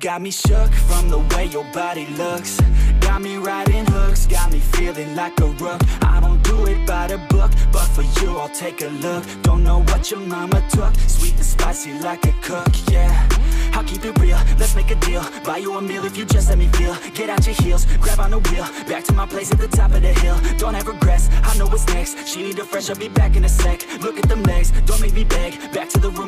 got me shook from the way your body looks. Got me riding hooks, got me feeling like a rook. I don't do it by the book, but for you I'll take a look. Don't know what your mama took, sweet and spicy like a cook, yeah. I'll keep it real, let's make a deal. Buy you a meal if you just let me feel. Get out your heels, grab on the wheel. Back to my place at the top of the hill. Don't have regrets, I know what's next. She need a fresh, I'll be back in a sec. Look at them legs, don't make me beg. Back to the room,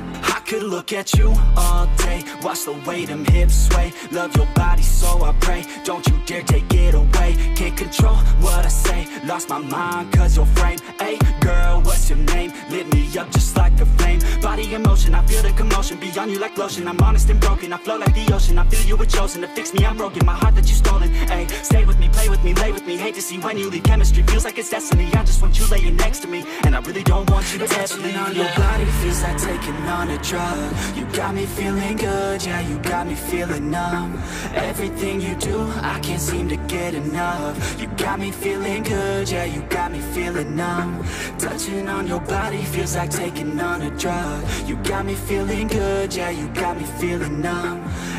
could look at you all day. Watch the way them hips sway. Love your body so I pray. Don't you dare take it away. Can't control what I say. Lost my mind cause your frame. Hey girl, what's your name? Lit me up just like a flame. Body in motion, I feel the commotion. Beyond you like lotion. I'm honest and broken, I flow like the ocean. I feel you were chosen to fix me, I'm broken. My heart that you stolen, me, lay with me Hate to see when you leave chemistry. Feels like it's destiny. I just want you laying next to me. And I really don't want you to ever leave on your body. Feels like taking on a drug. You got me feeling good, yeah, you got me feeling numb. Everything you do, I can't seem to get enough. You got me feeling good, yeah, you got me feeling numb. Touching on your body feels like taking on a drug. You got me feeling good, yeah, you got me feeling numb